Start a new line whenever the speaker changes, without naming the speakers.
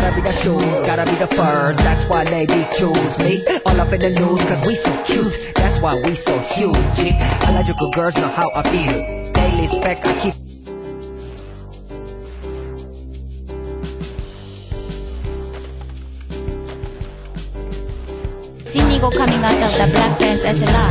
Gotta be the shoes, gotta be the furs. That's why ladies choose me. All up in the news, cause we so cute. That's why we so huge. Eligible girls know how I feel. Daily spec, I keep.
See Nigo coming out of the black pants as a love.